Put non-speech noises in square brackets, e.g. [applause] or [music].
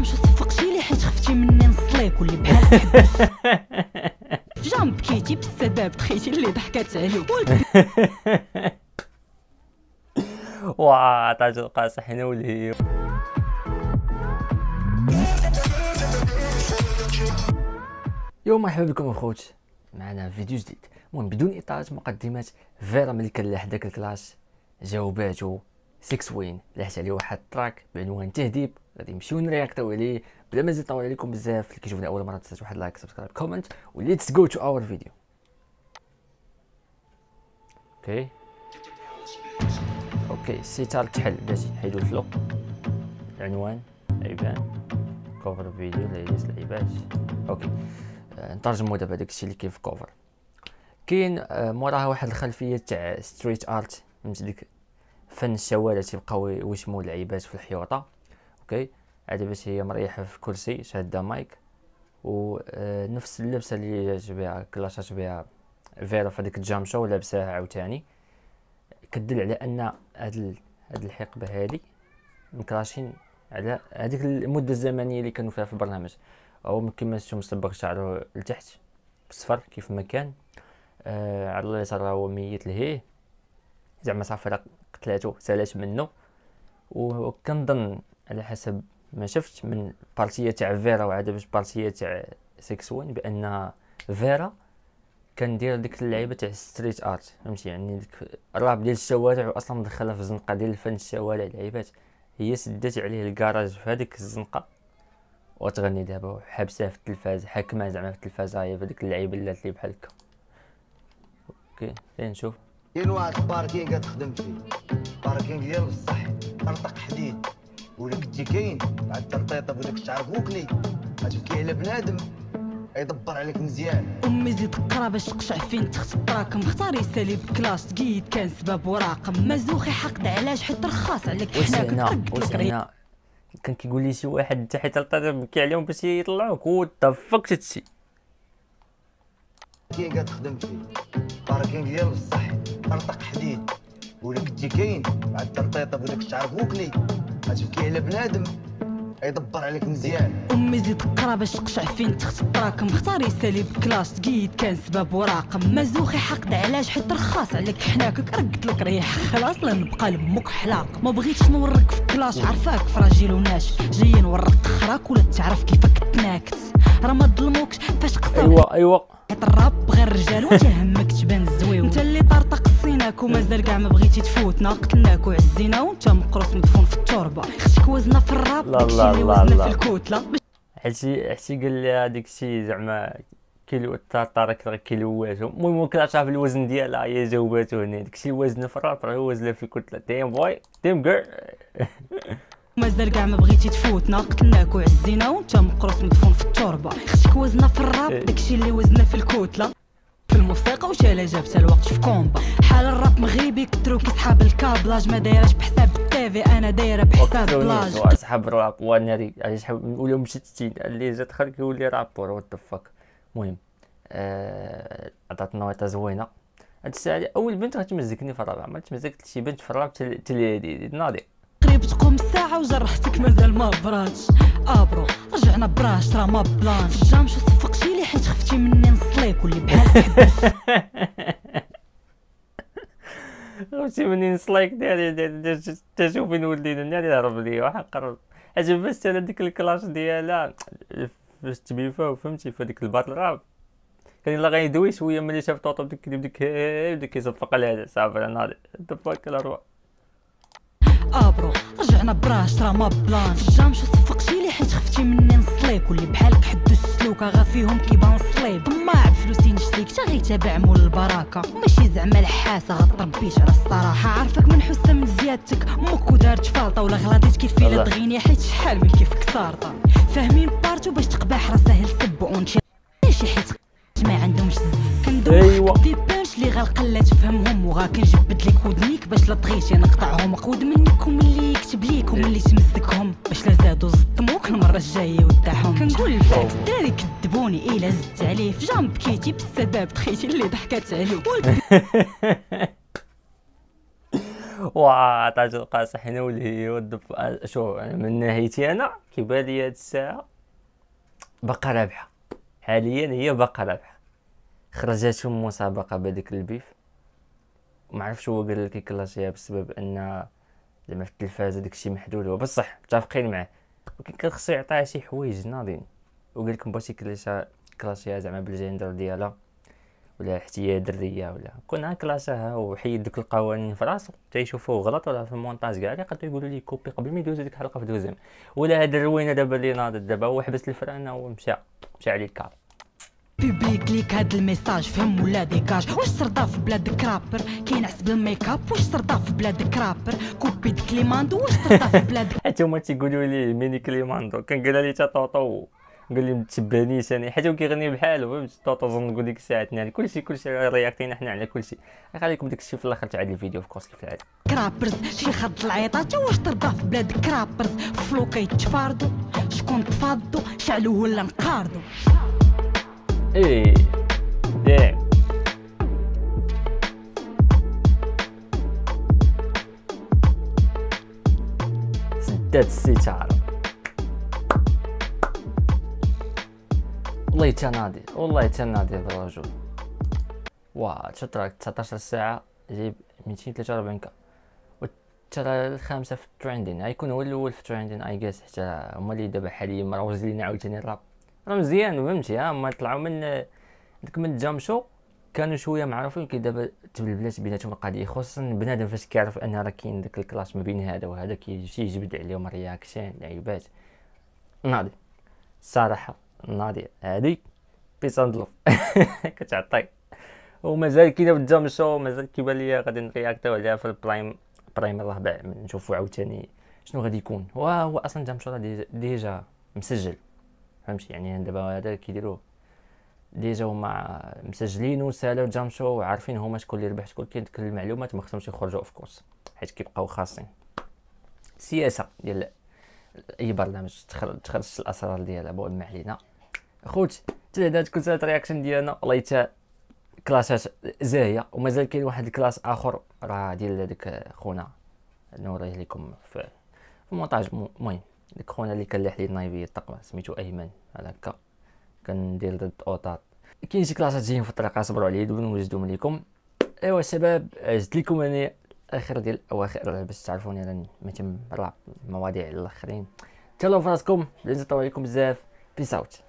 جام شو صفقتي لي حيت خفتي مني نصليك واللي بحال [laughs] جام بكيتي بالسبب تخيتي اللي ضحكات عليه [laughs] واه طاج القاصح هنا والهي يو مرحبا بكم اخوت معنا فيديو جديد. المهم بدون اطاله مقدمات فيرا ملي كان لاح داك الكلاش جاوباتو 6Win لاحت عليه واحد ال track بعنوان تهذيب غادي نمشيو نرياكتو عليه. بلا ما نزيد نطول عليكم بزاف اللي كيشوفنا أول مرة تنساش واحد like subscribe comment و let's go to our video okay okay الستار تحل. بلاتي حيدو ال flou. العنوان عيبان cover فيديو ليليس لعيبات okay آه، نترجمو دابا داكشي اللي كاين في cover كاين آه، موراها واحد الخلفية تاع street art فهمتي ديك فن الشوارع تيبقاو يوشمو اللعيبات في الحيوطة. okay؟ هذه باش هي مريحة في كرسي شاده مايك. ونفس اللبسة اللي جات بها كلاشات بها فيرا في هذيك الجام شو لابساها عاوتاني. كدل على أن هاد هاد الحقبة هادي مكراشين على هذيك المدة الزمنية اللي كانوا فيها في البرنامج. أو كما شفتوا مصبغ شعره لتحت بالصفر كيف ما كان. آه على اليسار هو ميت لهيه. زعما صافي قتلاتو. سالات منه وكنظن على حسب ما شفت من partie تاع فيرا وعاد باش partie تاع 6Win بأن فيرا كندير ديك اللعيبة تاع street art. فهمتي؟ يعني ديك الراب ديال الشوارع واصلا مدخلها في الزنقه ديال الفن الشوارع اللعيبات هي سدات عليه الكراج في هذيك الزنقة. وتغني دابا وحابساه في التلفاز حاكمة زعما في التلفاز هي في ديك اللعيبة اللي بحال هكا. أوكي نشوف كاين واحد الباركينغ تخدم فيه. باركينغ ديال بصح طرطق حديد. ولا كنتي كاين مع التنطيطه وداك الشعر بوكلي غتبكي على بنادم يدبر عليك مزيان. أمي زيد قرا باش تقشع فين تخت التراكم اختار يسالي بكلاس تقيد كان سبب وراقم مزوخي حقد علاش حيت رخاص عليك. ريح. هنا كان كيقول لي شي واحد انت حيت بكي عليهم باش يطلعوك. وات ذا فك تتسي باركينغ تخدم فيه. باركينغ ديال بصح طرطق حديد. ولا كنتي كاين مع التنطيطة وداك الشعر بوكلي غتبكي على بنادم يدبر عليك مزيان. أمي زيد قرا باش تقشع فين تخت التراكم اختار يسالي بكلاس تقيد كان سبب وراقم. مزوخي حقد علاش حيت رخاص عليك حناك. رقد لك ريح خلاص لا نبقى لمك حلاق. ما بغيتش نورك في كلاش عارفاك فراجيل وناش جاي نورك خراك ولا تعرف كيفك تناكت راه ما ظلموكش فاش قصاو ايوا ايوا حيت الراب غير الرجال وانت همك تبان زويون انت اللي طرطق صيناك ومازال كاع ما بغيتي تفوتنا. قتلناك وعزينا وانت مقروص مدفون في التربة. خصك وزنا في الراب لا لا لا. في الكتله حيتي حيتي قال لي هذيك الشيء زعما كيلو الطارق غير كيلواتهم المهم كلا تعرف الوزن ديالها هي جاوباتو هنا. داكشي وزنه في الراب راه وزنه في الكتله تيم بوي تيم جير مازال كاع ما بغيتي تفوتنا. قتلناك وعزينا وانت مقروص مدفون في التربة. خصك وزنا في الراب إيه. داكشي اللي وزنا في الكتله الموسيقى وشالا جابتها الوقت؟ في كومبا. حال الراب مغربي كترو كيسحاب الكابلاج ما دايرش بحساب التيفي. أنا دايرة بحساب بلاج. واصحاب الراب علاش حاب نقولوا مشتتين اللي جات خلق يقول لي رابور وات فاك المهم آه، عطاتنا نويطه زوينة. هاد الساعة أول بنت غتمزكني في الراب. عمرت تمزكت شي بنت في الراب تل تل ناضي. قريب تقوم الساعة وجرحتك مازال ما براتش آبرو رجعنا براش راه ما بلانش. جام شو صفقتي لي حيت خفتي مني نصليك واللي بحال غوتي [laughs] منين سلايك ديالي تشوفي نولدينا ناري هرب ليا واحد قرب عجبت على ديك الكلاش ديالها فاش تبيفاو فهمتي في هذيك الباتل راب كان يلا غيدوي شوية ملي شاف طوطو بديك بديك بدا كيصفق لها صافي أنا ناضي دفاك الارواح ابرو رجعنا براش راه ما بلانش. جام شو صفقتي لي حيت خفتي مني نصليك واللي بحالك حدو السلوك غا فيهم كيبان صليب. طماع بفلوسي نشتيك تا غيتابع مول البركة. ماشي زعما الحاسة غتربيش على الصراحة. عارفك من حسن من زيادتك. مك ودارت فالطه ولا غلطيت كيف. فيلا تغيني حيت شحال من كيفك صارطه فاهمين بارتو باش تقبح راه ساهل سب اونشي شي حيت ما عندهمش كندوخ أيوا. بانش اللي غالقلة تفهمهم وغا كنجبد لك ودنيك باش لا تغيتي نقطعهم قود منك وملي يكتب ليك وملي تمسكهم باش لا زادو زطموك المرة الجاية ودعهم. كنقول لفات الدراري كذبوني الا زدت عليه. في جنب بكيتي بالسبب تخيتي اللي ضحكات عليه [laughs] وعطات القاصح حنا والهي والدف شوف من ناحيتي أنا كيبان لي هاد الساعة؟ باقا رابحه حاليا هي باقا رابحه خرجاتهم مسابقة بهذاك ال beef. ما عرفتش هو قال لك كلاشيها بسبب أن زعما في التلفازه داكشي محدود. هو بصح متفقين معاه. ولكن كان خصو يعطيها شي حوايج ناضين. وقال لكم بغيتي كلاشا كلاشيها زعما بالجندر ديالها. ولا هي درية ولا كون كلاشاها وحيد دوك القوانين في راسو. تيشوفوه غلط ولا في المونتاج كاع. يقدروا يقولوا لي couper قبل ما يدوزو ديك الحلقة في 2M ولا هاد الروينة دابا اللي ناضت دابا هو حبس الفرانة ومشى. مشى عليه الكار. بيبليك ليك هاد الميساج فهم ولا ديكاج واش صردا في بلاد كرابر كينعس بالميك اب واش صردا في بلاد كرابر كوبي كليماندو واش صردا في بلاد حتى هما تيقولوا لي ميني كليماندو كان قال لي طوطو قال لي متبانيش أنا حتى هو كيغني بحالو فهمت طوطو ظن نقول ديك الساعات ناري كلشي كلشي رياكتينا حنا على كلشي خليكم داك الشيء في الآخر تعاد الفيديو في كورس كيف العاده كرابرز شي خد العيطات واش ترضى في بلاد كرابرز فلو كيتفاردو شكون تفاضو شعلو ولا نقاردو إيه داعم سدات الستارة والله تناضي هذا الرجل. واه track 19 ساعة جايب 243 K. ترى الخامسة في ال trending غيكون هو الأول في ال trending I guess حتى هما اللي دابا حاليا مروج لينا عاوتاني الراب. راه مزيان فهمتي ها؟ هما طلعوا من ديك من الجام شو كانوا شوية معروفين كي دابا تبلبلات بيناتهم القضية. خصوصا بنادم فاش كيعرف أن راه كاين داك ال clash ما بين هذا وهذا كيجي يجبد عليهم ال reaction لعيبات ناضي. الصراحه ناضي. هادي بيس اند [laughs] كتعطي. ومازال كاينة في الجام شو مازال كيبان ليا غادي نرياكتيو عليها في ال prime prime الرابع. نشوفو عاوتاني شنو غادي يكون. هو أصلا جام شو déjà مسجل. فهمتي؟ يعني دابا هذا كيديروه déjà هما مسجلين وسالوا جام شو وعارفين هما شكون اللي ربح شكون كاين ديك المعلومات ما خصهمش يخرجوا of course حيت كيبقاو خاصين. سياسه ديال أي برنامج تخرج الأسرار ديالها بو ما علينا خوت حتى هذا تكون سألت رياكشن ديالنا والله حتى كلاسات زاهية ومازال كاين واحد الكلاس آخر راه ديال هذاك خونا نوريه لكم في المونتاج المهم ديك خونا اللي كان لي النايفيه الطقم سميتو أيمن على هكا كندير ضد اوطات كاين شي كلاسات جايين في الطريق صبروا عليه دوزو نوجدهم لكم أيوا شباب زدت لكم أنا آخر ديال اواخر باش تعرفوني أنا مهتم بالمواضيع الآخرين. تهلاو فراسكم بليز عليكم بزاف. بيس اوت